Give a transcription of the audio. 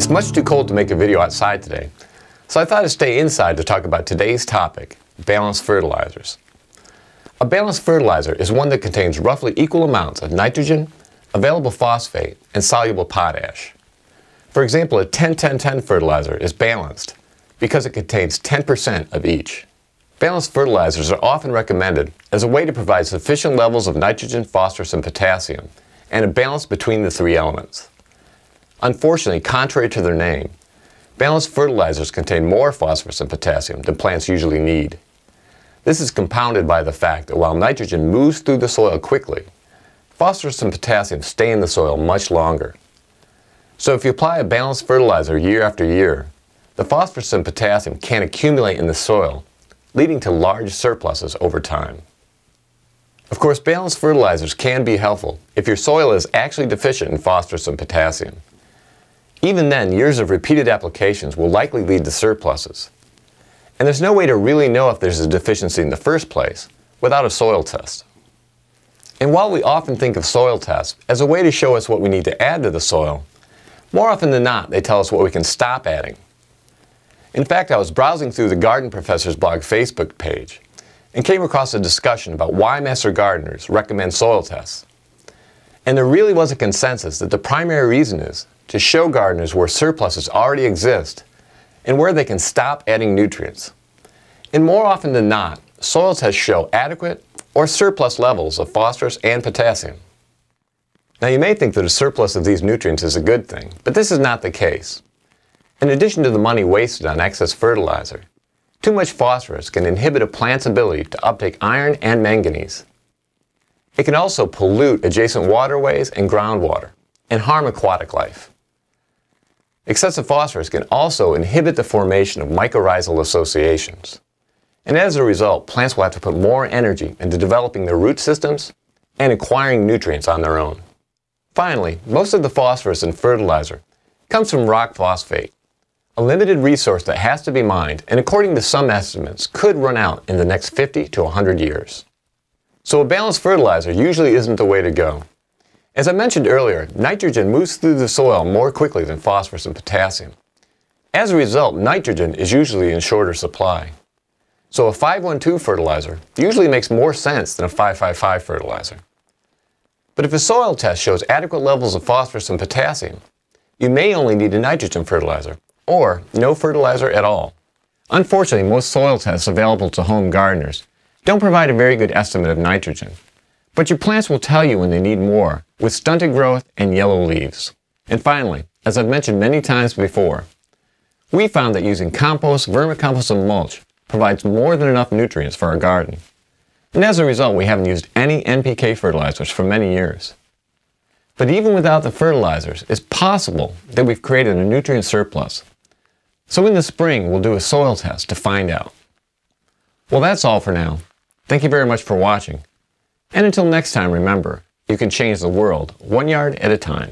It's much too cold to make a video outside today, so I thought I'd stay inside to talk about today's topic, balanced fertilizers. A balanced fertilizer is one that contains roughly equal amounts of nitrogen, available phosphate, and soluble potash. For example, a 10-10-10 fertilizer is balanced because it contains 10% of each. Balanced fertilizers are often recommended as a way to provide sufficient levels of nitrogen, phosphorus, and potassium, and a balance between the three elements. Unfortunately, contrary to their name, balanced fertilizers contain more phosphorus and potassium than plants usually need. This is compounded by the fact that while nitrogen moves through the soil quickly, phosphorus and potassium stay in the soil much longer. So if you apply a balanced fertilizer year after year, the phosphorus and potassium can accumulate in the soil, leading to large surpluses over time. Of course, balanced fertilizers can be helpful if your soil is actually deficient in phosphorus and potassium. Even then, years of repeated applications will likely lead to surpluses. And there's no way to really know if there's a deficiency in the first place without a soil test. And while we often think of soil tests as a way to show us what we need to add to the soil, more often than not, they tell us what we can stop adding. In fact, I was browsing through the Garden Professor's blog Facebook page and came across a discussion about why master gardeners recommend soil tests. And there really was a consensus that the primary reason is to show gardeners where surpluses already exist and where they can stop adding nutrients. And more often than not, soil tests show adequate or surplus levels of phosphorus and potassium. Now you may think that a surplus of these nutrients is a good thing, but this is not the case. In addition to the money wasted on excess fertilizer, too much phosphorus can inhibit a plant's ability to uptake iron and manganese. It can also pollute adjacent waterways and groundwater and harm aquatic life. Excessive phosphorus can also inhibit the formation of mycorrhizal associations. And as a result, plants will have to put more energy into developing their root systems and acquiring nutrients on their own. Finally, most of the phosphorus in fertilizer comes from rock phosphate, a limited resource that has to be mined and according to some estimates could run out in the next 50 to 100 years. So a balanced fertilizer usually isn't the way to go. As I mentioned earlier, nitrogen moves through the soil more quickly than phosphorus and potassium. As a result, nitrogen is usually in shorter supply. So a 512 fertilizer usually makes more sense than a 555 fertilizer. But if a soil test shows adequate levels of phosphorus and potassium, you may only need a nitrogen fertilizer, or no fertilizer at all. Unfortunately, most soil tests available to home gardeners don't provide a very good estimate of nitrogen. But your plants will tell you when they need more, with stunted growth and yellow leaves. And finally, as I've mentioned many times before, we found that using compost, vermicompost, and mulch provides more than enough nutrients for our garden. And as a result, we haven't used any NPK fertilizers for many years. But even without the fertilizers, it's possible that we've created a nutrient surplus. So in the spring, we'll do a soil test to find out. Well, that's all for now. Thank you very much for watching. And until next time, remember, you can change the world one yard at a time.